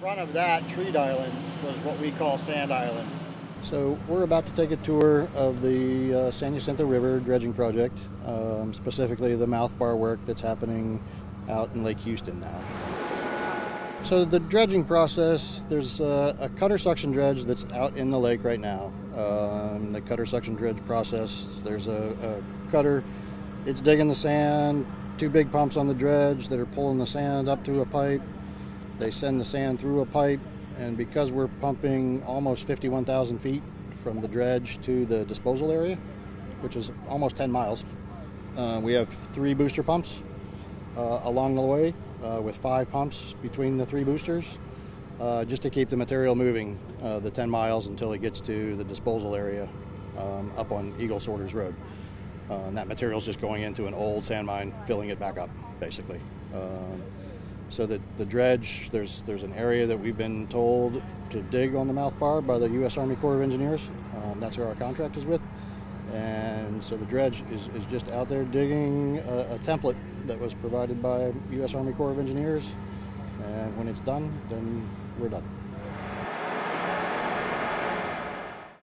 front of that Treat Island was what we call Sand Island. So we're about to take a tour of the uh, San Jacinto River dredging project, um, specifically the mouth bar work that's happening out in Lake Houston now. So the dredging process, there's a, a cutter suction dredge that's out in the lake right now. Um, the cutter suction dredge process, there's a, a cutter, it's digging the sand, two big pumps on the dredge that are pulling the sand up to a pipe. They send the sand through a pipe, and because we're pumping almost 51,000 feet from the dredge to the disposal area, which is almost 10 miles, uh, we have three booster pumps uh, along the way uh, with five pumps between the three boosters uh, just to keep the material moving uh, the 10 miles until it gets to the disposal area um, up on Eagle Sorters Road. Uh, and that material is just going into an old sand mine, filling it back up, basically. So that the dredge, there's there's an area that we've been told to dig on the mouth bar by the U.S. Army Corps of Engineers. Um, that's who our contract is with. And so the dredge is, is just out there digging a, a template that was provided by U.S. Army Corps of Engineers. And when it's done, then we're done.